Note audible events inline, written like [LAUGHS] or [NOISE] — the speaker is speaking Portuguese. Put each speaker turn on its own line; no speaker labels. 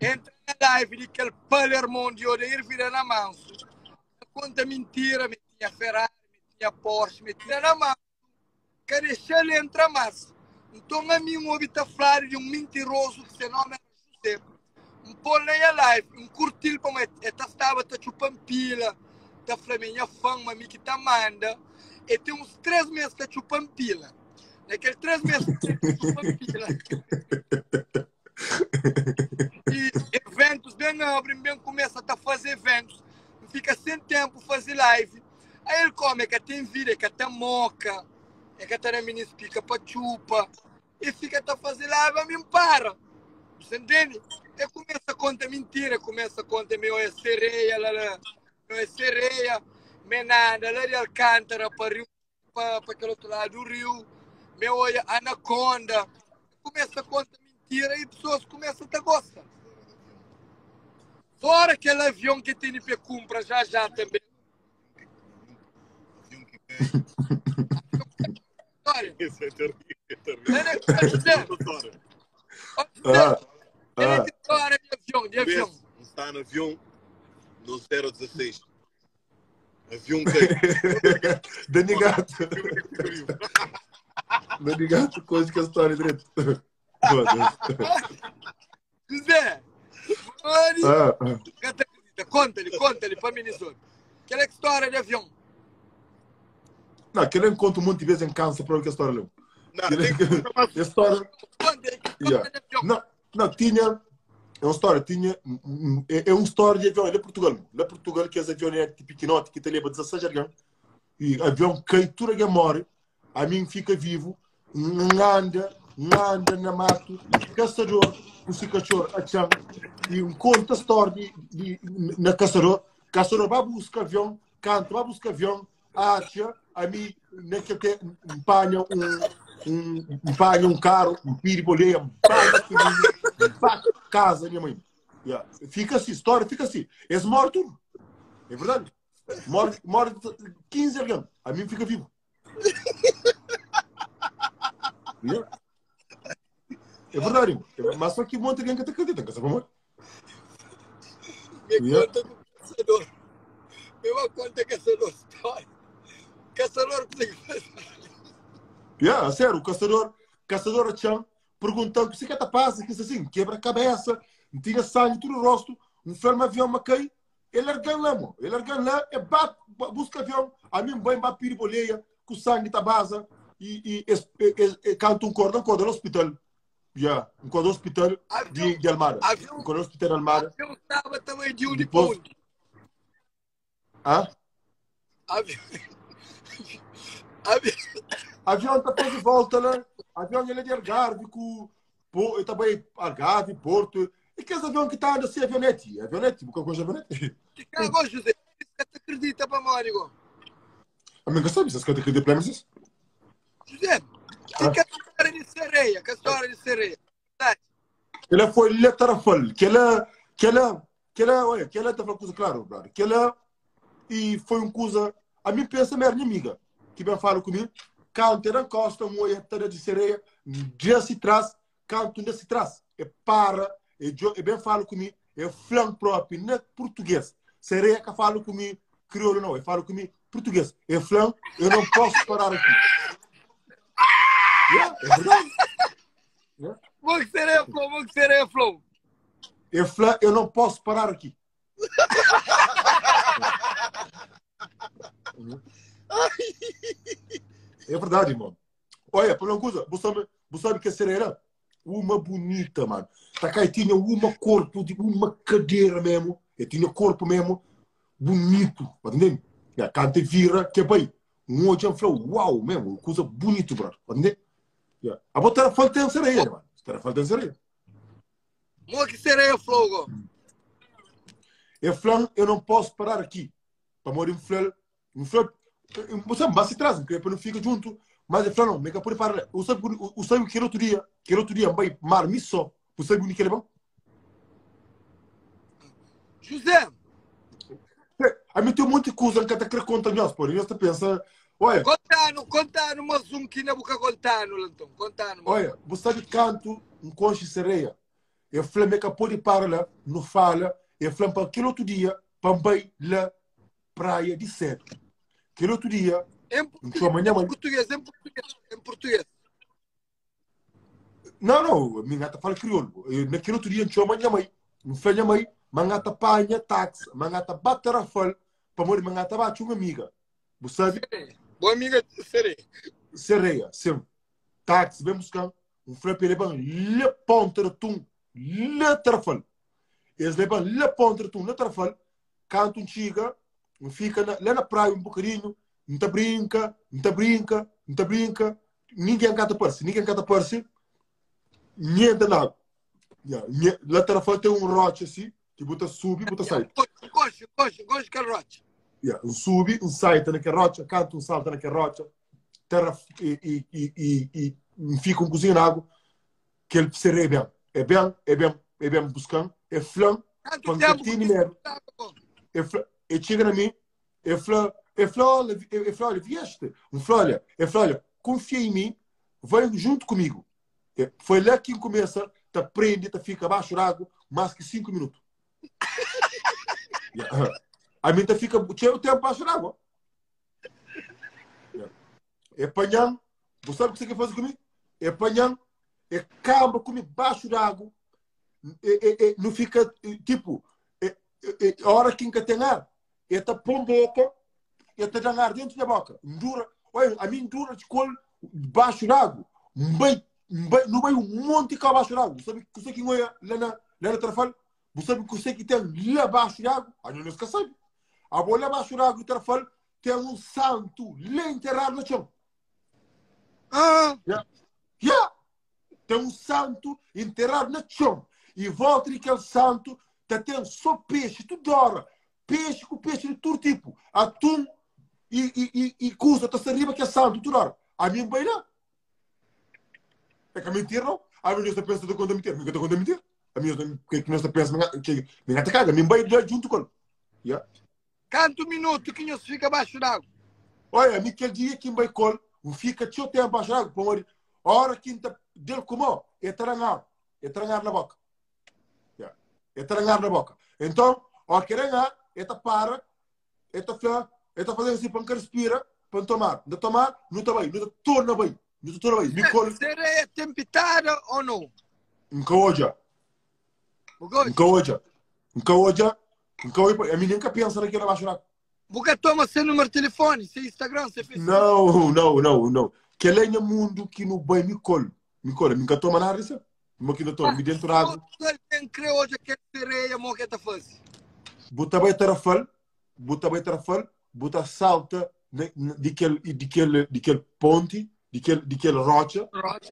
entra na live de aquele Palermo de Odeir vira na mão. Conta mentira, me tinha Ferrari, me tinha Porsche, me tinha na mão. Quer ele entra mais. Então a mim ouve tá falar de um mentiroso que se nome é José. Um polei a live, um curtil para mim, tá estava tá chupando pila, tá flaminha fama, me que tá manda. E tem uns três meses que tá chupando pila. Naqueles três meses tá chupando pila. [LAUGHS] E eventos bem abrem, bem começa a fazer eventos. Fica sem tempo fazer live. Aí ele come, que tem vida, que tem moca, é que tem mini pica para chupa. E fica a fazer live, a mim para. Você entende? E começa a contar mentira, começa a contar meu é sereia, lá, lá, meu é sereia, menada, lá de Alcântara para para aquele outro lado do rio, meu é anaconda. Começa a contar mentira e pessoas começam a gostar. Fora aquele avião que tem para compra já já também.
Avião que
Olha,
Isso é terrível. é terrível.
é
ah.
tem história de avião, de avião.
está no avião no 016. Avião caiu. [LAUGHS]
Dani Gato. Dani Gato, coisa que a história direito.
José, mano,
Ah, ah.
conta-lhe, conta-lhe para mim isso. Aquela história de avião.
Não, aquele eu um monte de vezes em casa para que a história.
Não, tem que
A [LAUGHS] história. Yeah. Não, não, tinha. É uma história, tinha. hum, É, é uma história de avião, ele é Portugal. Ele é Portugal, que esse avião é tipo pequenote, que te leva 16 aviões. E avião cai, tudo que morre, a mim fica vivo, anda, anda na mato, caçador, esse cachorro a chão, e um conta história de, de, na caçador, caçador vai buscar avião, canta, vai buscar avião, acha, a mim, naquele que empanha um, um, empanha um carro, um piriboleia, empanha tudo, vai casa, minha mãe. Yeah. Fica assim, história fica assim. Morrem tudo. É verdade. Morre, morre 15 aviões. A mim fica vivo. Yeah. É verdade. Mas só que de gente que acredita que morrer.
Me conta do caçador. Me vai contar caçador. Caçador consegue fazer.
Yeah, sério, o caçador, caçador a chão, perguntando o que você passa, que assim, quebra a cabeça, tinha sangue, tudo no rosto, um filme avião me cai, ele ergan lá, mo. ele ergan lá, e bate, busca avião, a mim vai para piriboleia, com sangue da base, e, e, e, e, canta um cordão, cordão no hospital. Yeah, um no hospital de, de Almada.
Avião,
Um no hospital de Almada.
avião estava também de um de
Depois-
ponte.
Ah?
Avião.
Está depois de volta lá, avião ele é de Algarve, com, po, também Algarve, Porto, e que esse avião que está assim, avionete, avionete, qualquer coisa avionete.
Agora, José, você acredita para Mónigo?
A minha sabe, vocês querem acreditar para vocês?
José, e que a história de sereia? Que a história de sereia?
Ela foi letarafal, que ela, que ela, que ela, olha, que ela estava coisa claro, brother, que ela, e foi uma coisa, a mim pensa minha amiga, que bem fala comigo, canto na costa, moia, tada de sereia, dia se traz, canto nesse traz, é para, é, é bem fala comigo, é flanco próprio, não é português, sereia que fala comigo, crioulo não, é fala comigo, português, é flanco, eu não posso parar aqui. [LAUGHS] Yeah, é verdade.
Vou que sereia, Flow, vou que sereia, Flow.
Eu, falei, eu não posso parar aqui. [LAUGHS] É verdade, irmão. Olha, por uma coisa, você sabe, você sabe que a sereira? Uma bonita, mano. Tá cá, e tinha uma corpo, de uma cadeira mesmo. E tinha corpo mesmo bonito. Tá entendendo? E a canta vira, que é bem. Um olho falou, uau, mesmo, coisa bonita, bro. Tá entendendo? Yeah. A botar a falta de sereia, mano. Era falta de sereia.
Vou que sereia, Flow. go.
Eu falei, eu não posso parar aqui. Para morrer um flor. Um flor. Você não se traz, porque não fica junto. Mas eu não, me capuri para. O sabe o sabe que outro dia, que outro dia vai mar misso. O sabe o que é bom?
José,
A mim tem um monte de coisa que até querer contar nós, porém, eu estou pensando, olha,
contando, mas um que na boca contando, Lantão. Contando.
olha, você sabe canto um conche sereia. e flame que pode para lá, não fala, e flame para aquele outro dia, para bem lá, praia de cedo. Aquele outro dia,
Em
Então, amanhã, amanhã.
português, em português, em português.
não, não, minha gata fala crioulo. Naquele outro dia, eu minha mãe, não minha mãe, minha gata panha táxi, minha gata bate a rafal, para morrer, minha gata bate uma amiga. Você sabe?
Boa amiga, serei.
Sereia, sim. Táxi, vem buscar, flip, ele vai le ponta de tum, le trafal. Eles levam le ponta de tum, le trafal, cantam chega, fica na, lá na praia um bocadinho, não tá brinca, não tá brinca, não tá brinca, ninguém cata parse, ninguém cata parse, lá. Yeah, nye- lá trafal tem um roche assim, que bota sube, bota sai.
Gosto, gosto, gosto de carrote.
Yeah, um sube, um sai tá naquela rocha, canta um salta naquela rocha, terra e, e, e, e, fica um cozinho na água, que ele precisa é bem. É bem, é bem, é bem buscando, é flan, Quando tem dinheiro. é flan, é chega na mim, é flan, é flan, olha, é flan, olha, vieste, um flan, olha, é flan, olha, confia em mim, vem junto comigo. Foi lá que começa, te prende, te fica abaixo da água, mais que cinco minutos. [LAUGHS] Yeah. A te fica, tinha o tempo abaixo da água. É panhão, você sabe o que você quer fazer comigo? É panhão, é camba comigo baixo da água, é, é, é, não fica, tipo, a hora que nunca tem ar, é te pôr boca, é te dar ar dentro da boca, dura, olha, a mim dura de cor baixo da água, bem, bem, no meio um monte de cá baixo da água, sabe que você que não é lá na, lá na você sabe que você que tem lá abaixo da água, a não se sabe, a abaixo da água, trafalha, tem um santo lá enterrado no chão.
Ah,
Yeah. Tem um santo enterrado no chão. E volta daquele santo, tá tendo só peixe, toda hora. Peixe com peixe de todo tipo. Atum e, e, e, e coisa, tá se arriba que é santo, toda hora. A mim bem não. É que é mentira, não? A mim não pensa de quando é mentira. Nunca estou quando é mentira. A mim não que que não está pensa que ninguém te caga. A mim bem lá junto com ele. Yeah.
Quanto minuto que não se fica abaixo d'água?
Olha, aquele dia que vai col, o fica tio tempo abaixo d'água, para morrer. A hora que ele dele como, é trangar, é trangar na boca. É trangar na boca. Então, ao que trangar, é para, é é ta fazer assim para não respirar, para tomar. Não tomar, não está bem, não está torna bem, não está torna bem. Me col,
Sereia tempitada ou não?
nunca hoje, nunca hoje, nunca hoje, hoje, a mim nunca pensa naquele abaixo d'água.
Porque toma seu número de telefone, seu Instagram, seu Facebook.
Não, não, não, não. Que lenha mundo que no bem me col, me col, nunca toma nada disso. Mas que não toma, me dentro da água.
Quem crê hoje que é sereia, mo que tá fazendo?
Buta bem tarafal, buta bem tarafal, buta salta de aquele, de aquele, de aquele ponte, de aquele, de aquele rocha,
Rocha.